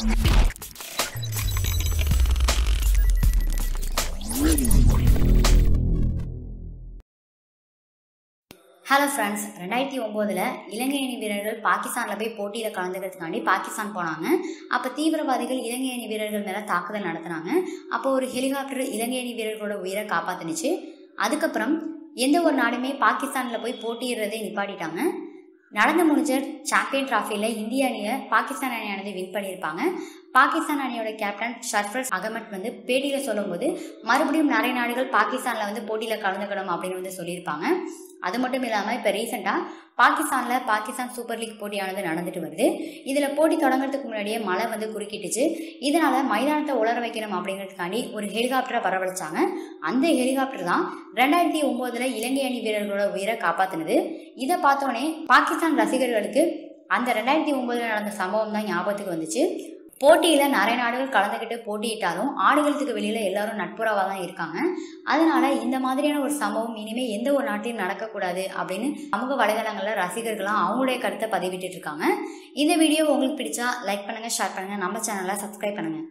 Hello friends ரெண்டாயிரத்தி ஒம்போதில் இலங்கை அணி வீரர்கள் பாகிஸ்தானில் போய் போட்டியில் கலந்துக்கிறதுக்காண்டி பாகிஸ்தான் போனாங்க. அப்போ தீவிரவாதிகள் இலங்கை அணி வீரர்கள் மேலே தாக்குதல் நடத்தினாங்க. அப்போ ஒரு ஹெலிகாப்டர் இலங்கை அணி வீரர்களோட உயிரை காப்பாத்துனுச்சு. அதுக்கப்புறம் எந்த ஒரு நாடுமே பாகிஸ்தானில் போய் போட்டியிடுறதே நிப்பாட்டிட்டாங்க. நடந்து முடிஞ்ச சாம்பியன் டிராஃபியில் இந்திய அணியை பாகிஸ்தான் அணியானது வின் பண்ணியிருப்பாங்க. பாகிஸ்தான் அணியோட கேப்டன் ஷர்ஃபஸ் அகமட் வந்து பேட்டியில் சொல்லும்போது மறுபடியும் நிறைய நாடுகள் பாகிஸ்தானில் வந்து போட்டியில் கலந்துக்கணும் அப்படின்னு வந்து சொல்லியிருப்பாங்க. அது மட்டும் இல்லாமல் இப்போ ரீசெண்டாக பாகிஸ்தானில் பாகிஸ்தான் சூப்பர் லீக் போட்டியானது நடந்துட்டு வருது. இதில் போட்டி தொடங்குறதுக்கு முன்னாடியே மழை வந்து குறுக்கிட்டுச்சு. இதனால் மைதானத்தை உலர வைக்கணும் அப்படிங்கிறதுக்காண்டி ஒரு ஹெலிகாப்டரை வரவழைச்சாங்க. அந்த ஹெலிகாப்டர் தான் ரெண்டாயிரத்தி ஒம்போதில் இலங்கை அணி வீரர்களோட உயிரை காப்பாற்றினது இதை பார்த்தோன்னே பாகிஸ்தான் ரசிகர்களுக்கு அந்த ரெண்டாயிரத்தி ஒம்போதில் நடந்த சம்பவம் தான் ஞாபகத்துக்கு வந்துச்சு. போட்டியில் நிறைய நாடுகள் கலந்துக்கிட்டு போட்டியிட்டாலும் ஆடுகளத்துக்கு வெளியில் எல்லாரும் நட்புறவாக தான் இருக்காங்க. அதனால இந்த மாதிரியான ஒரு சம்பவம் இனிமேல் எந்த ஒரு நாட்டிலும் நடக்கக்கூடாது அப்படின்னு சமூக வலைதளங்களில் ரசிகர்கள்லாம் அவங்களுடைய கருத்தை பதிவிட்டு இருக்காங்க. இந்த வீடியோ உங்களுக்கு பிடிச்சா லைக் பண்ணுங்கள் ஷேர் பண்ணுங்கள் நம்ம சேனலை சப்ஸ்கிரைப் பண்ணுங்கள்